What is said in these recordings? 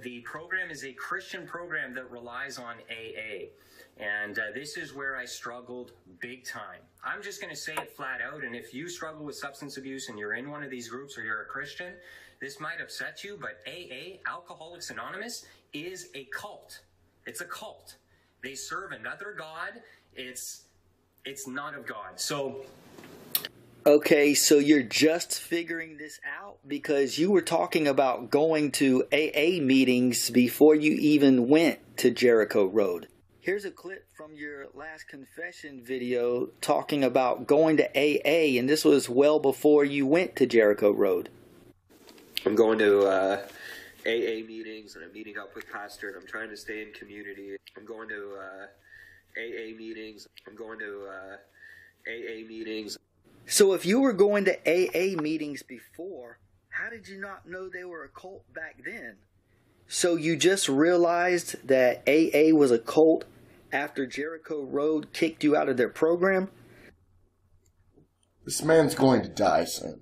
the program is a Christian program that relies on AA. And uh, this is where I struggled big time. I'm just going to say it flat out. And if you struggle with substance abuse and you're in one of these groups or you're a Christian, this might upset you, but AA, Alcoholics Anonymous, is a cult. It's a cult. They serve another God. It's it's not of God. So Okay, so you're just figuring this out because you were talking about going to AA meetings before you even went to Jericho Road. Here's a clip from your last confession video talking about going to AA, and this was well before you went to Jericho Road. I'm going to uh, AA meetings and I'm meeting up with pastor and I'm trying to stay in community. I'm going to uh, AA meetings. I'm going to uh, AA meetings. So if you were going to AA meetings before, how did you not know they were a cult back then? So you just realized that AA was a cult after Jericho Road kicked you out of their program? This man's going to die soon.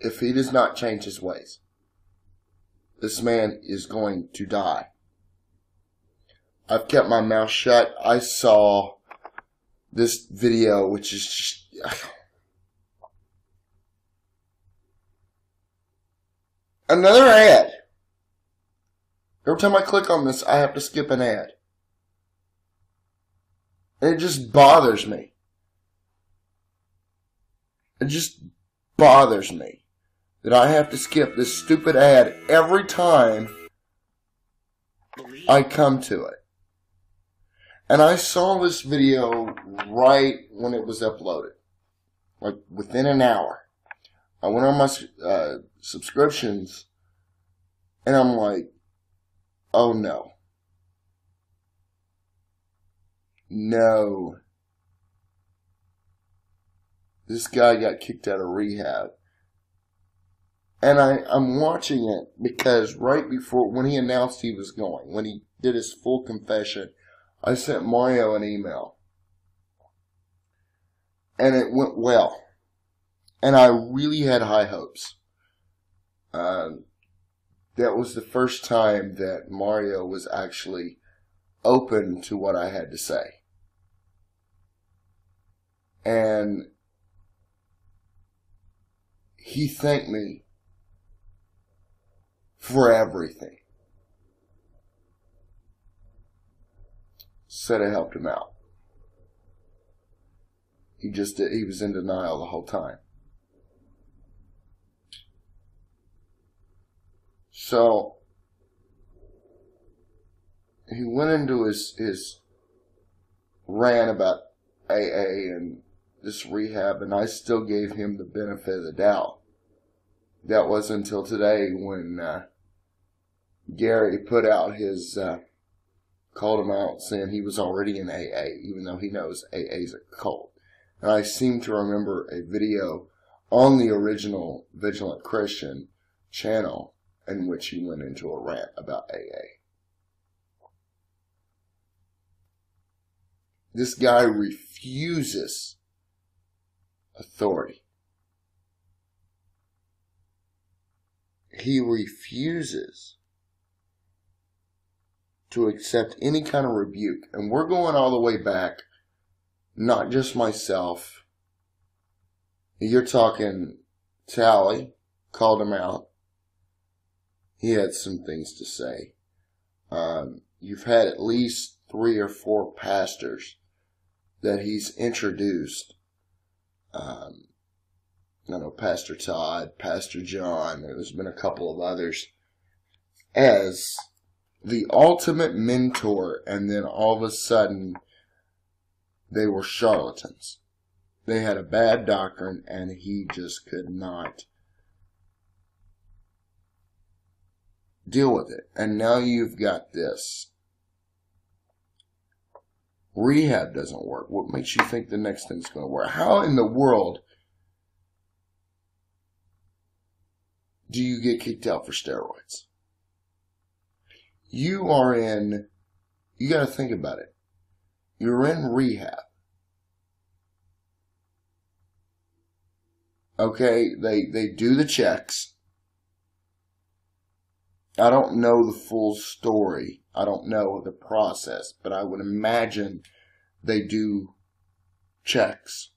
If he does not change his ways, this man is going to die. I've kept my mouth shut. I saw this video, which is just. Another ad. Every time I click on this, I have to skip an ad. And it just bothers me. It just bothers me that I have to skip this stupid ad every time I come to it. And I saw this video right when it was uploaded, like within an hour. I went on my uh, subscriptions, and I'm like, oh no. No. This guy got kicked out of rehab. And I, I'm watching it because right before, when he announced he was going, when he did his full confession, I sent Mario an email. And it went well. And I really had high hopes. Um, that was the first time that Mario was actually open to what I had to say. And he thanked me for everything. Said I helped him out. He just he was in denial the whole time. So he went into his his rant about AA and this rehab, and I still gave him the benefit of the doubt. That was until today when uh, Gary put out his uh, called him out saying he was already in AA, even though he knows AA is a cult. And I seem to remember a video on the original Vigilant Christian channel in which he went into a rant about AA. This guy refuses authority. He refuses to accept any kind of rebuke. And we're going all the way back, not just myself. You're talking Tally, called him out. He had some things to say. Um, you've had at least three or four pastors that he's introduced. Um, I know Pastor Todd, Pastor John, there's been a couple of others as the ultimate mentor, and then all of a sudden they were charlatans. They had a bad doctrine, and he just could not deal with it. And now you've got this. Rehab doesn't work. What makes you think the next thing's going to work? How in the world do you get kicked out for steroids? You are in, you got to think about it. You're in rehab. Okay, they, they do the checks. I don't know the full story. I don't know the process, but I would imagine they do checks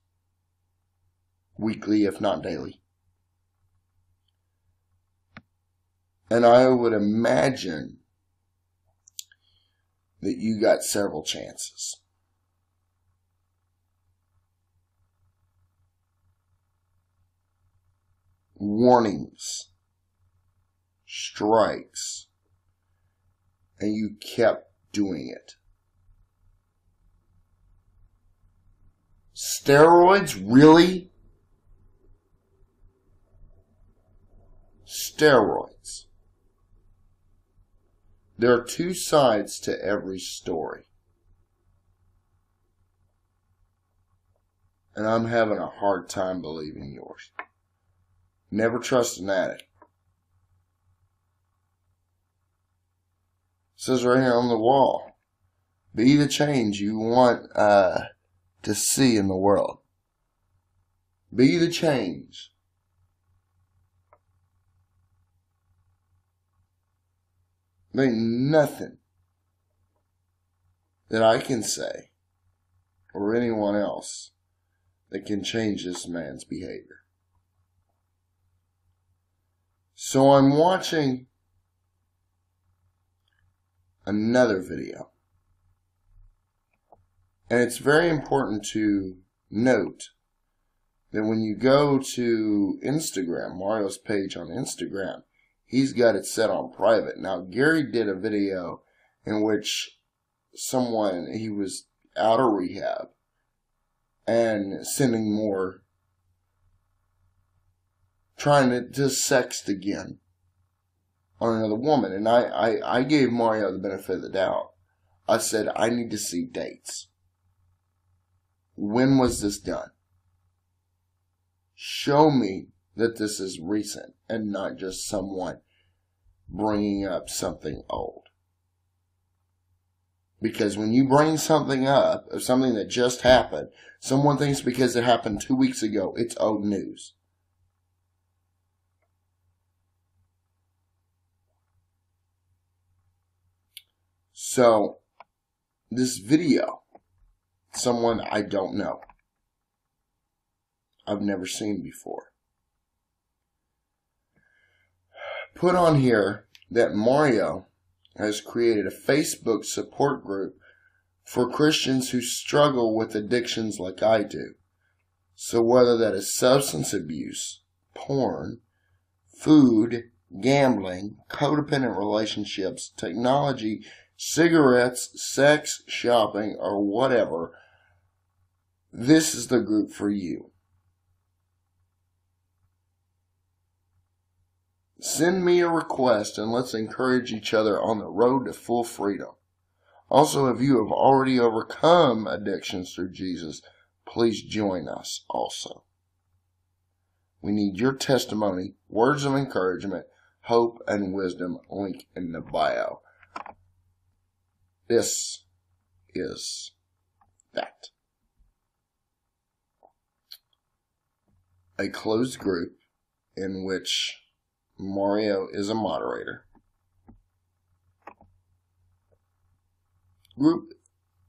weekly, if not daily. And I would imagine that you got several chances. Warnings, strikes, and you kept doing it. Steroids? Really? Steroids. There are two sides to every story. And I'm having a hard time believing yours. Never trust an addict. It says right here on the wall. Be the change you want uh, to see in the world. Be the change. There ain't nothing that I can say or anyone else that can change this man's behavior. So I'm watching another video. And it's very important to note that when you go to Instagram, Mario's page on Instagram, he's got it set on private. Now, Gary did a video in which someone, he was out of rehab and sending more, trying to, to sext again on another woman. And I, I, I gave Mario the benefit of the doubt. I said, I need to see dates. When was this done? Show me that this is recent and not just someone bringing up something old. Because when you bring something up of something that just happened, someone thinks because it happened two weeks ago, it's old news. So, this video, someone I don't know. I've never seen before. Put on here that Mario has created a Facebook support group for Christians who struggle with addictions like I do. So whether that is substance abuse, porn, food, gambling, codependent relationships, technology, cigarettes, sex, shopping, or whatever, this is the group for you. Send me a request and let's encourage each other on the road to full freedom. Also, if you have already overcome addictions through Jesus, please join us also. We need your testimony, words of encouragement, hope, and wisdom. Link in the bio. This is that. A closed group in which Mario is a moderator. Group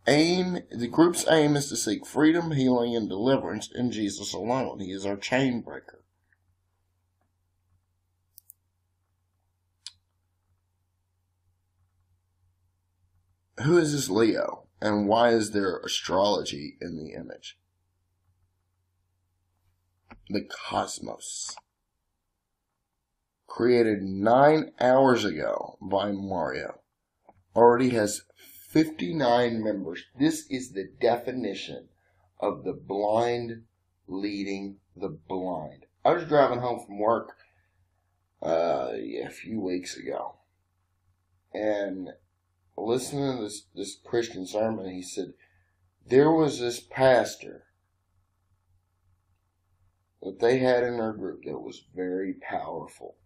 aim the group's aim is to seek freedom, healing, and deliverance in Jesus alone. He is our chain breaker. Who is this Leo, and why is there astrology in the image? The cosmos created nine hours ago by Mario, already has 59 members. This is the definition of the blind leading the blind. I was driving home from work uh, a few weeks ago, and listening to this, this Christian sermon, he said, there was this pastor that they had in their group that was very powerful.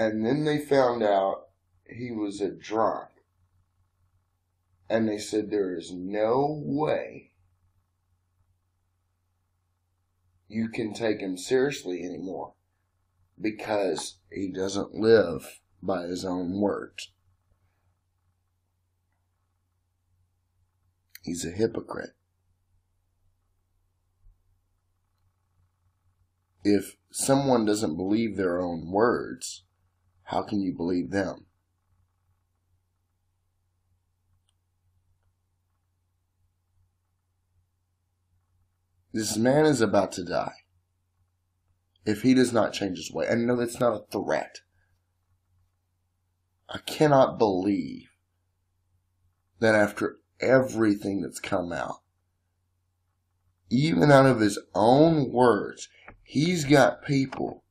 And then they found out he was a drunk. And they said there is no way you can take him seriously anymore because he doesn't live by his own words. He's a hypocrite. If someone doesn't believe their own words, how can you believe them? This man is about to die. If he does not change his way, and no, that's not a threat. I cannot believe that after everything that's come out, even out of his own words, he's got people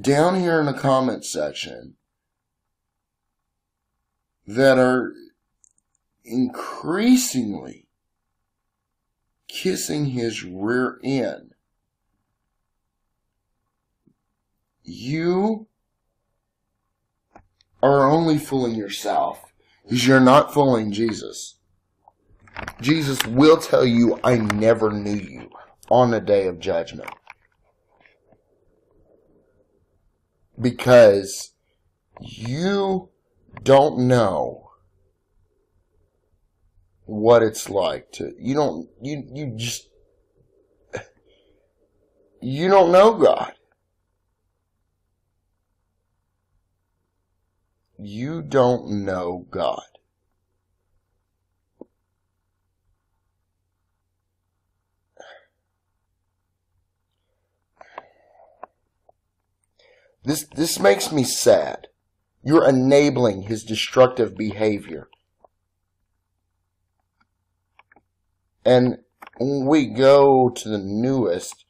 down here in the comment section that are increasingly kissing his rear end. You are only fooling yourself because you're not fooling Jesus. Jesus will tell you, I never knew you on the day of judgment. Because you don't know what it's like to, you don't, you, you just, you don't know God. You don't know God. This, this makes me sad. You're enabling his destructive behavior. And when we go to the newest,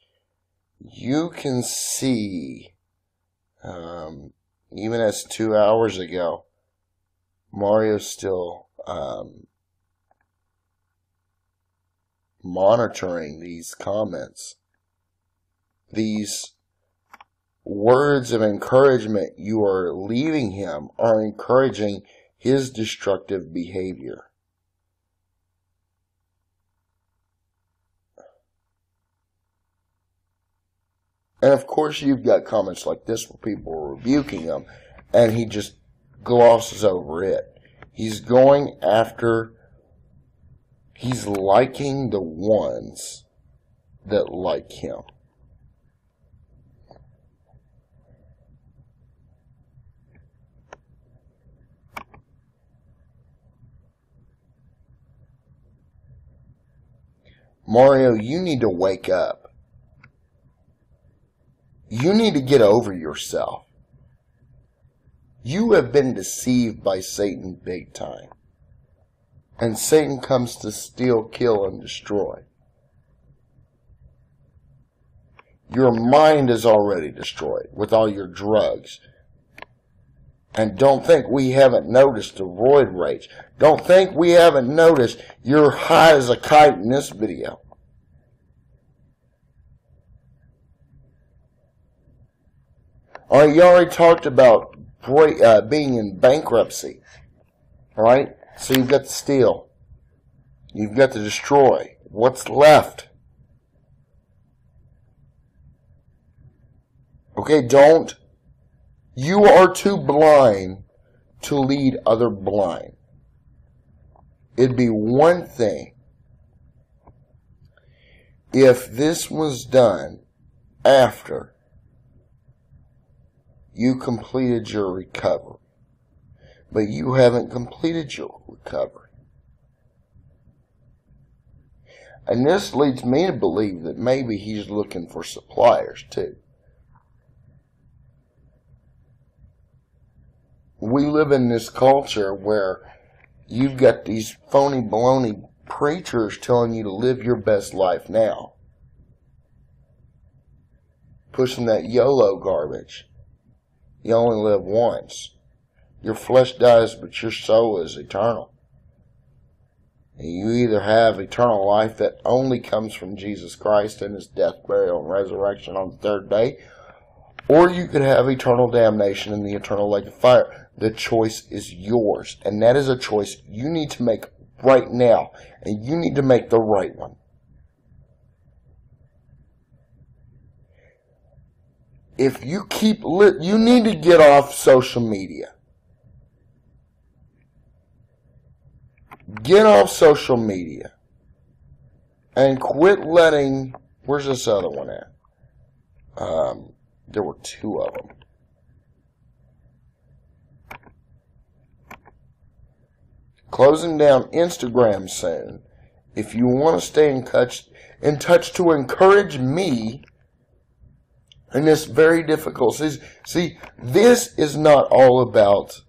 you can see, um, even as two hours ago, Mario's still um, monitoring these comments. These words of encouragement you are leaving him are encouraging his destructive behavior. And of course, you've got comments like this where people are rebuking him, and he just glosses over it. He's going after, he's liking the ones that like him. Mario, you need to wake up. You need to get over yourself. You have been deceived by Satan big time. And Satan comes to steal, kill, and destroy. Your mind is already destroyed with all your drugs. And don't think we haven't noticed the roid rage. Don't think we haven't noticed you're high as a kite in this video. All right, you already talked about uh, being in bankruptcy. Right, so you've got to steal. You've got to destroy. What's left? Okay, don't you are too blind to lead other blind. It'd be one thing if this was done after you completed your recovery, but you haven't completed your recovery. And this leads me to believe that maybe he's looking for suppliers too. We live in this culture where you've got these phony baloney preachers telling you to live your best life now. Pushing that YOLO garbage. You only live once. Your flesh dies, but your soul is eternal. And you either have eternal life that only comes from Jesus Christ and his death, burial, and resurrection on the third day, or you could have eternal damnation in the eternal lake of fire. The choice is yours. And that is a choice you need to make right now. And you need to make the right one. if you keep lit, you need to get off social media. Get off social media and quit letting. Where's this other one at? Um, there were two of them. Closing down Instagram soon. If you want to stay in touch, in touch to encourage me in this very difficult season. See, this is not all about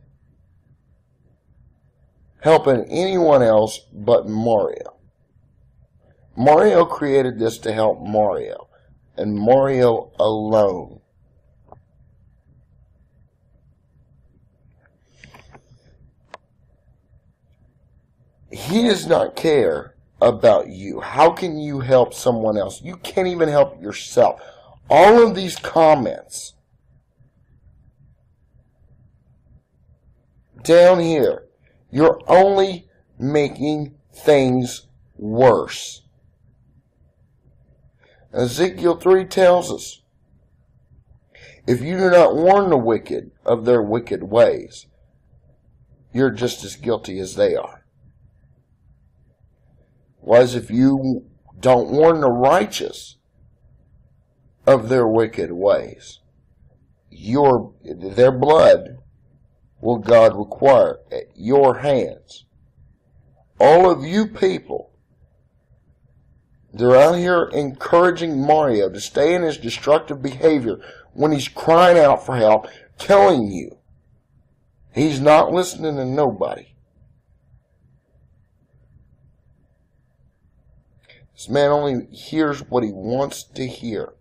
helping anyone else but Mario. Mario created this to help Mario, and Mario alone. He does not care about you. How can you help someone else? You can't even help yourself. All of these comments down here, you're only making things worse. Ezekiel 3 tells us, if you do not warn the wicked of their wicked ways, you're just as guilty as they are. Whereas if you don't warn the righteous of their wicked ways, your their blood will God require at your hands. All of you people they're out here encouraging Mario to stay in his destructive behavior when he's crying out for help, telling you he's not listening to nobody. This man only hears what he wants to hear.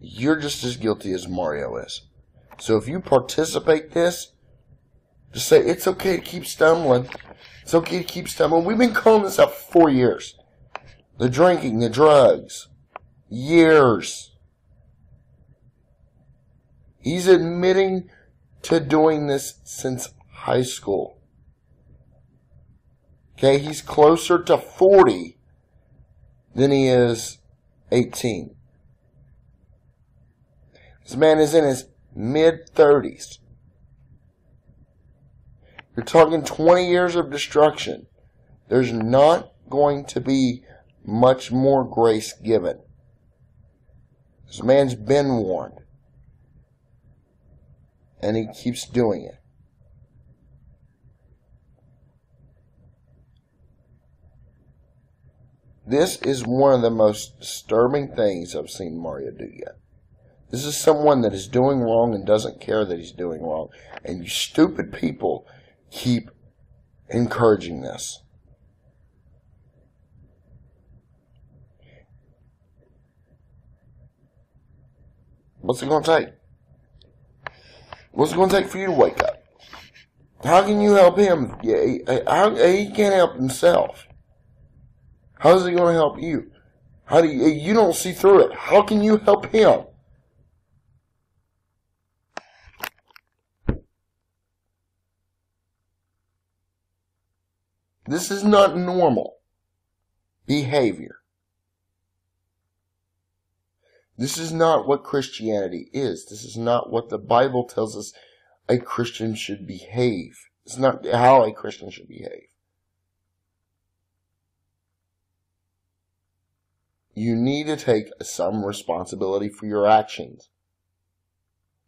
You're just as guilty as Mario is. So if you participate this, just say it's okay to keep stumbling. It's okay to keep stumbling. We've been calling this out for four years. The drinking, the drugs. Years. He's admitting to doing this since high school. Okay, he's closer to 40 than he is 18. This man is in his mid 30s. You're talking 20 years of destruction. There's not going to be much more grace given. This man's been warned. And he keeps doing it. This is one of the most disturbing things I've seen Mario do yet. This is someone that is doing wrong and doesn't care that he's doing wrong. And you stupid people keep encouraging this. What's it going to take? What's it going to take for you to wake up? How can you help him? Yeah, he, eh, how, eh, he can't help himself. How's he going to help you? How do you, eh, you don't see through it? How can you help him? This is not normal behavior. This is not what Christianity is. This is not what the Bible tells us a Christian should behave. It's not how a Christian should behave. You need to take some responsibility for your actions.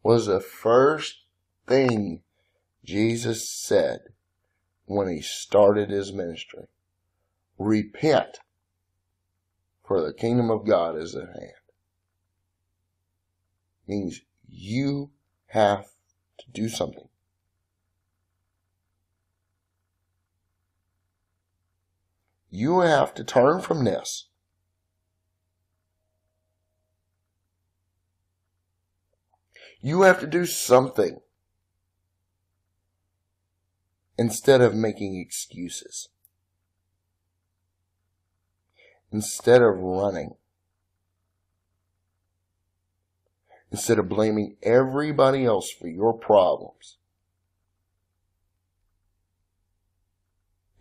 Was the first thing Jesus said when he started his ministry. Repent, for the kingdom of God is at hand. Means you have to do something. You have to turn from this. You have to do something instead of making excuses. Instead of running. Instead of blaming everybody else for your problems.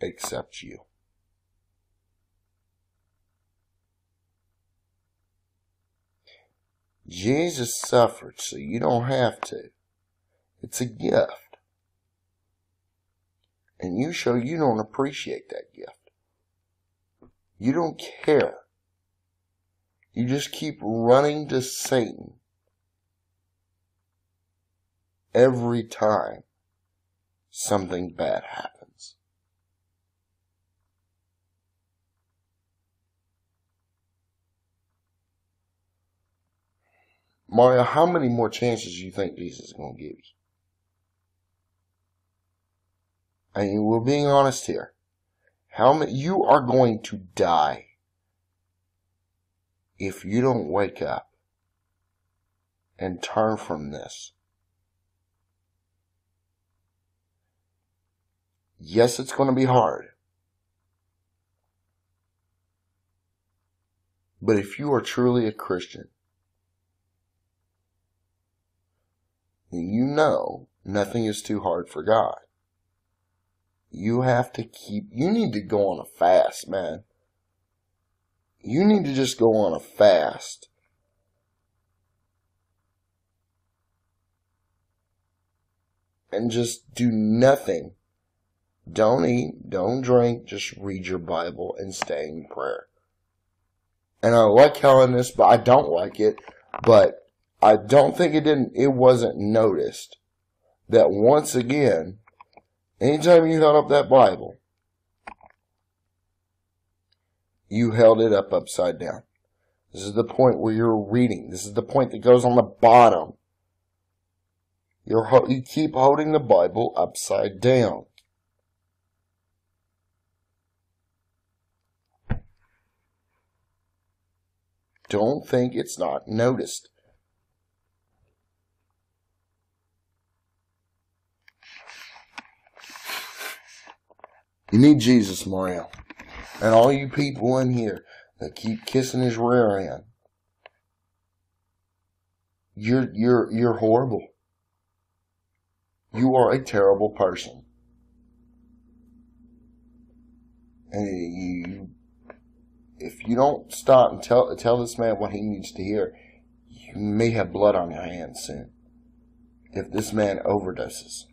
except you. Jesus suffered so you don't have to. It's a gift. And you show you don't appreciate that gift. You don't care. You just keep running to Satan every time something bad happens. Mario, how many more chances do you think Jesus is going to give you? I mean, we're being honest here. How many, you are going to die if you don't wake up and turn from this. Yes, it's going to be hard. But if you are truly a Christian, then you know nothing is too hard for God. You have to keep, you need to go on a fast, man. You need to just go on a fast. And just do nothing. Don't eat, don't drink, just read your Bible and stay in prayer. And I like telling this, but I don't like it. But I don't think it didn't, it wasn't noticed that once again, Anytime you held up that Bible, you held it up upside down. This is the point where you're reading. This is the point that goes on the bottom. You're, you keep holding the Bible upside down. Don't think it's not noticed. You need Jesus, Mario. And all you people in here that keep kissing his rear end. You're, you're, you're horrible. You are a terrible person. And you, if you don't stop and tell, tell this man what he needs to hear, you may have blood on your hands soon. If this man overdoses.